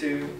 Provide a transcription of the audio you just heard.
Two.